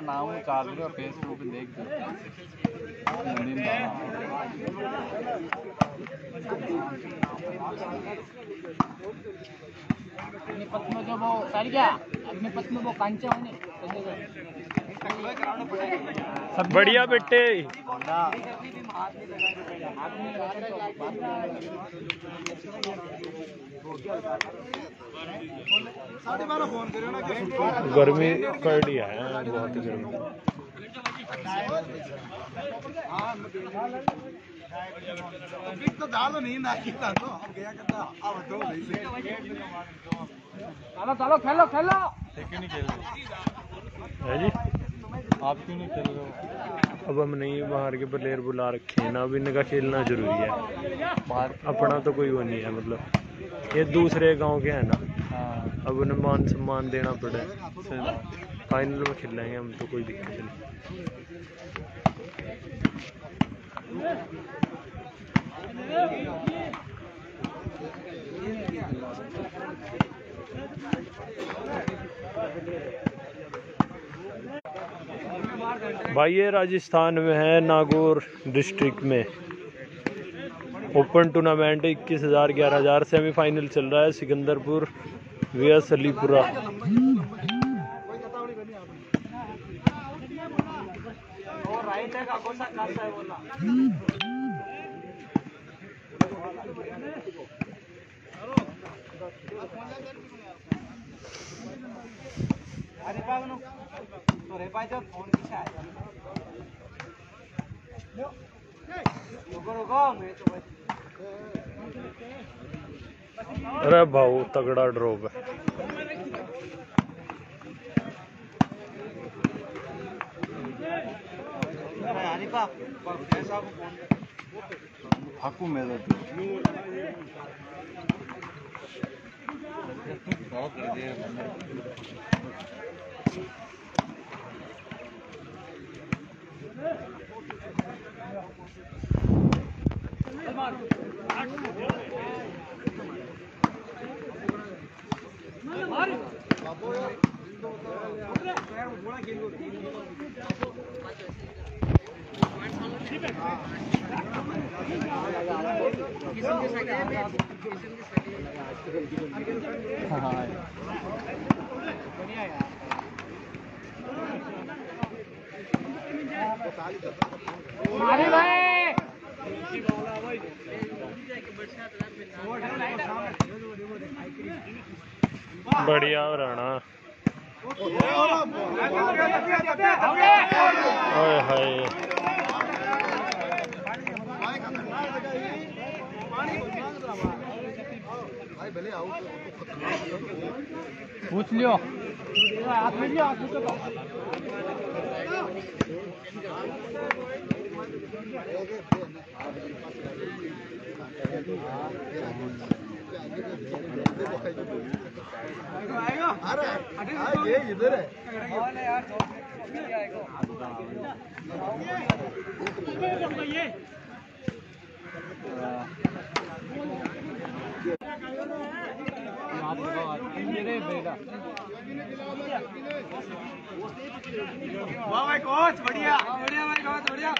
नाम काजू का फेसबुक देख अग्निपथ में जो वो, सारी क्या? अग्निपथ में वो कांचा होने। बढ़िया बेटे। गर्मी कड़ी है बहुत गर्मी। तो डालो नहीं ना की तो गया कहता अब तो चलो चलो खेलो खेलो नहीं खेल। है जी। आप क्यों नहीं खेल रहे हो? अब हम नहीं बाहर के प्लेयर बुला रखे हैं ना अब इनका खेलना ज़रूरी है। बाहर अपना तो कोई वो नहीं है मतलब। ये दूसरे गाँव के हैं ना। हाँ। अब उन्हें मान सम्मान देना पड़े। फाइनल में खेलेंगे हम तो कोई दिक्कत नहीं। भाई, ये राजस्थान में है, नागौर डिस्ट्रिक्ट में। ओपन टूर्नामेंट इक्कीस हज़ार ग्यारह हज़ार सेमीफाइनल चल रहा है, सिकंदरपुर वी अलीपुरा। अरे तो तो फ़ोन जा रुको रुको मैं तो अरे भाऊ तगड़ा ड्रॉप है। को हाकू मेरे हाँ मारे भाई बढ़िया राणा ओए हाय पूछ लियो। अरे ये इधर है हाथ ये रे बेटा वाह भाई कोच बढ़िया बढ़िया भाई कोच बढ़िया।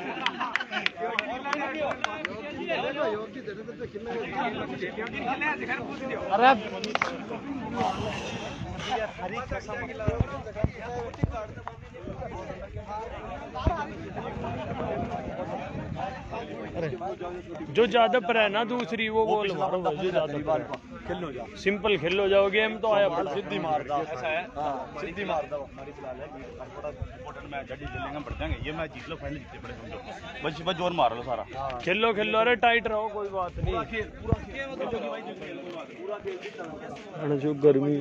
अरे जो ज़्यादा पर है ना दूसरी वो गोल मारो जो ज़्यादा पर है। खेलो जा सिंपल खेलो जाओ गेम तो आया पड़ा सिद्धि मारदा ऐसा है। सिद्धि मारदा हमारी फ़िलहाल है थोड़ा इंपॉर्टेंट मैच है खेलेंगे बढ़ जाएँगे ये मैच जीत लो फाइनल जीते बड़े समझो बस बस ज़ोर मार लो सारा। खेलो खेलो अरे टाइट रहो कोई बात नहीं। पूरा खेल पूरा खेल। अरे जो गर्मी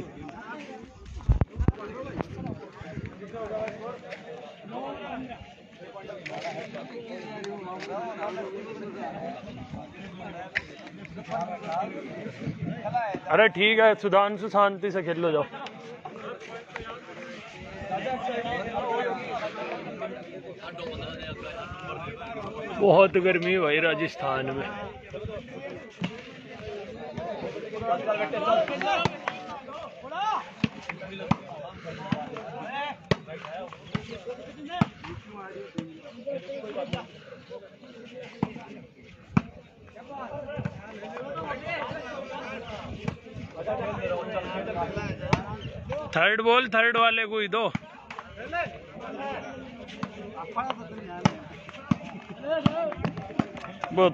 अरे ठीक है सुधांशु शांति से खेल लो जाओ। बहुत गर्मी भाई राजस्थान में। थर्ड बॉल थर्ड वाले को ही दो। बहुत।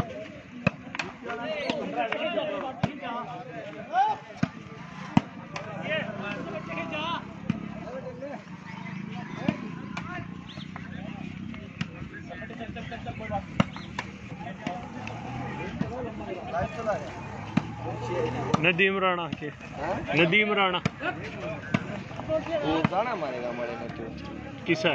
नदीम राणा के। नदीम राणा। वो गाना मारेगा हमारे ना तो। किसा?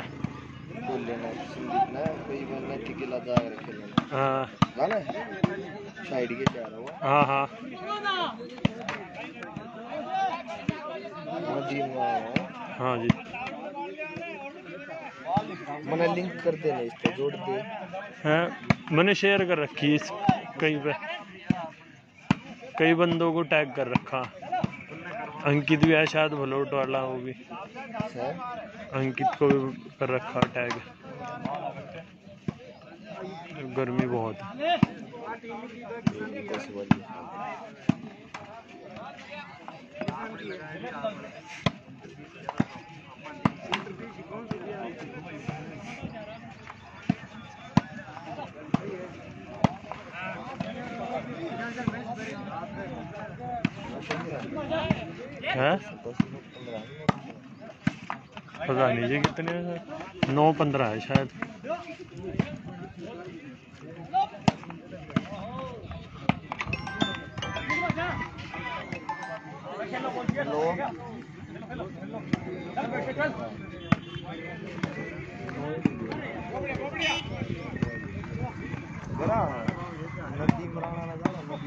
बोल लेना संदीप ना कोई बोलना कि किला जाग रखे लेना हाँ। गाना है? साइड के जा रहा हुआ हाँ हाँ। हाँ। जी। मैंने लिंक कर देना इस पे जोड़ दे। हैं मैंने शेयर कर रखी इस कहीं पे कई बंदों को टैग कर रखा। अंकित भी है शायद भलोट वाला वो भी। अंकित को भी कर रखा टैग गर्मी बहुत। है पता नहीं जी कितने नौ पंद्रह है शायद। हेलो बरा नदीम राणा ना गाना नदीम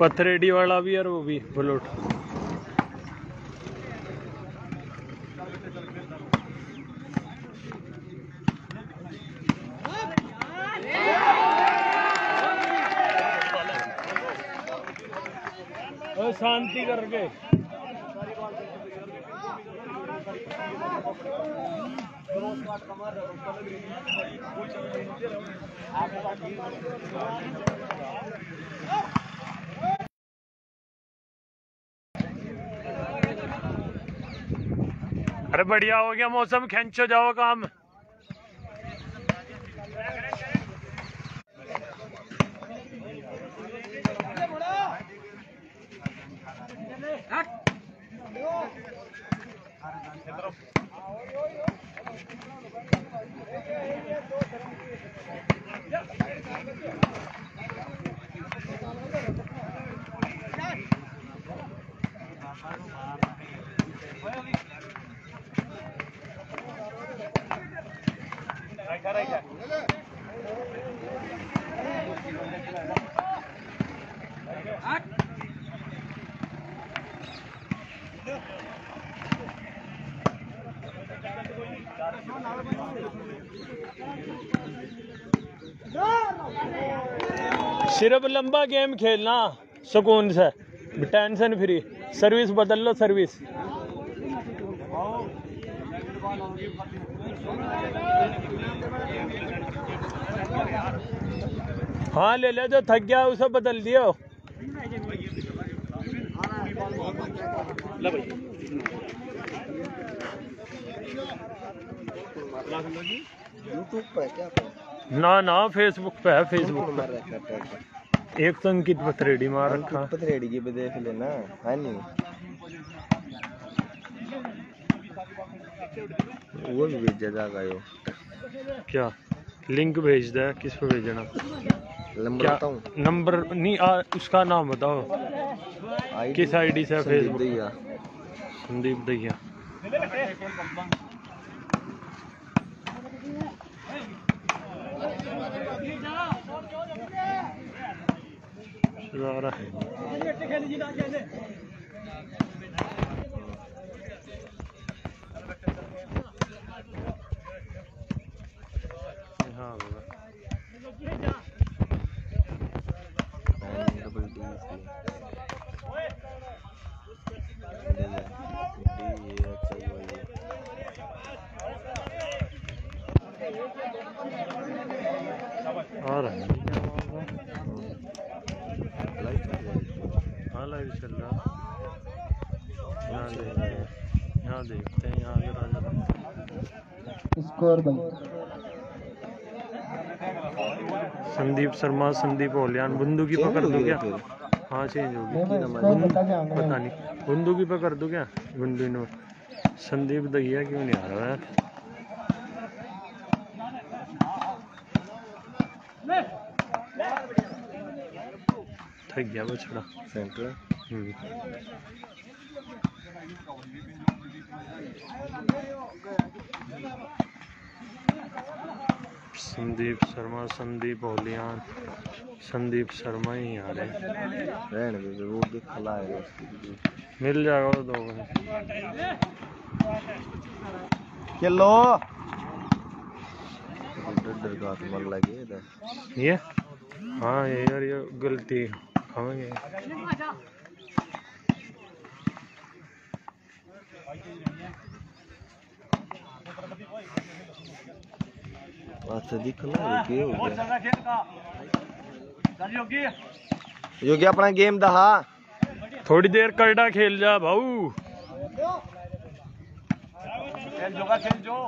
पथरेडी वाला भी और वो भी बुलेट। शांति करके। अरे बढ़िया हो गया मौसम खेचो जाओ काम। सिर्फ़ लंबा गेम खेलना सुकून से। Tension free. सर्विस बदल लो सर्विस। हाँ ले ले जो थक गया, उसे बदल दियो। यूट्यूब पर क्या ना ना फेसबुक पे है फेसबुक पे। एक तो अंकित पथरेडी मार रखा। पथरेड़ी की भी देख लेना, है नहीं? वो भी भेजा जाएगा यो क्या? लिंक भेज दे किस पे भेजना? नंबर क्या? बताऊँ? नंबर नहीं आ, उसका नाम बताओ। किस आईडी से फेसबुक दैया संदीप दैया सुधारा है हाँ बाबा nine double D C D A H I Y आ रहा है हाँ लाइव चल रहा यहाँ देखते हैं यहाँ देखते हैं यहाँ जरा जरा स्कोर संदीप शर्मा संदीप ओलियान बंदू की पकड़ दो क्या? हाँ चेंज होगी के पता नहीं। बंदू की पकड़ दो क्या? बंदू नो संदीप दैया क्यों नहीं आ रहा है? थक गया बछड़ा सेंटर हम्म। संदीप शर्मा संदीप ओलियान। संदीप शर्मा ही आ रहे हैं। रहने दे वो भी खला है मिल जाएगा दो चलो। डर का हाथ मर लगे इधर ये? हाँ ये यार ये गलती। खाएँगे अच्छा दिख हो गया योगी। योगी अपना गेम दहा। थोड़ी देर करडा खेल जा भाऊ। खेल जोगा खेल जो।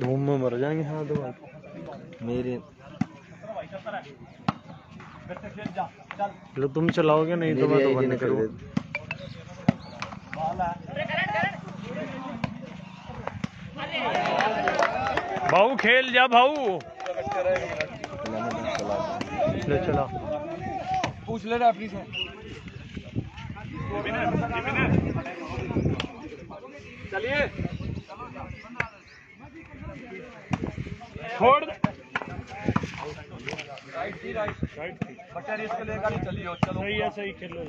धूम में मर जाएँगे हाँ बात मेरे खेल जा लो तुम चलाओगे नहीं तो मैं तो बंद कर। दे भाऊ खेल जा भाऊ। चला ले चला। पूछ ले रेफरी से। राइट इसको बच्चा चलियो, चलो। सही है, सही, खेलो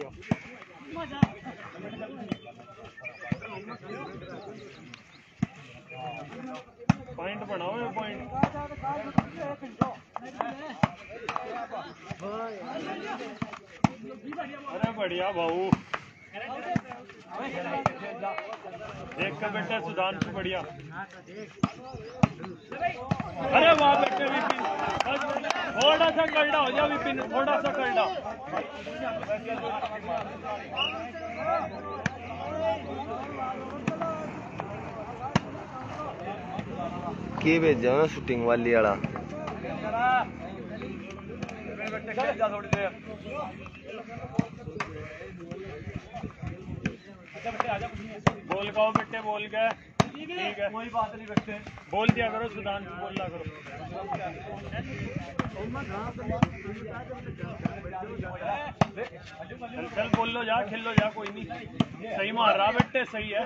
पॉइंट बनाओ ये पॉइंट अरे बढ़िया भाऊ देख कर बेटे सुधांशु बढ़िया। अरे वाह बेटे विपिन। थोड़ा सा करना हो जा विपिन थोड़ा सा करना की भेजा ना शूटिंग वाली वाला? जा थोड़ी देर। बोल गाओ बेटे बोल गए ठीक है। कोई बात नहीं बेटे। बोल दिया करो सुधांशु बोला करो। चल चल बोल लो जा खेल लो जा कोई नहीं। सही मार रहा बेटे सही है।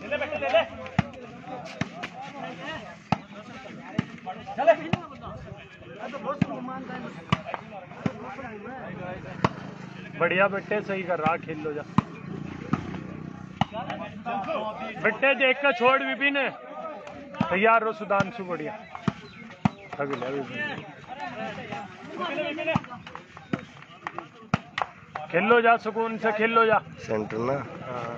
ले ले बेटे ले ले बढ़िया बेटे सही कर रहा खेल लो जा। बेटे देख कर छोड़ विपिन तैयार रहो सुधांशु बढ़िया। थक गया विपिन खेलो जा सुकून से खेलो जा। सेंटर ना। हाँ।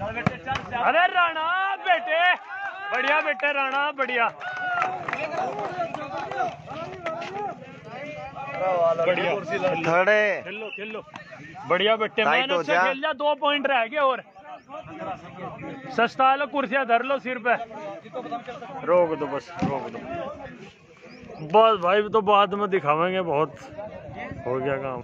अरे राणा बेटे। बढ़िया बेटे राणा बढ़िया। बढ़िया। थर्डे खेलो खेलो। बढ़िया बेटे। मैंने हो से जा। खेल लिया दो पॉइंट रह गए और। सस्ता लो कुर्सियाँ धर लो सिर पे। रोक दो बस रोक दो। बस भाई तो बाद में दिखावेंगे बहुत। हो गया काम।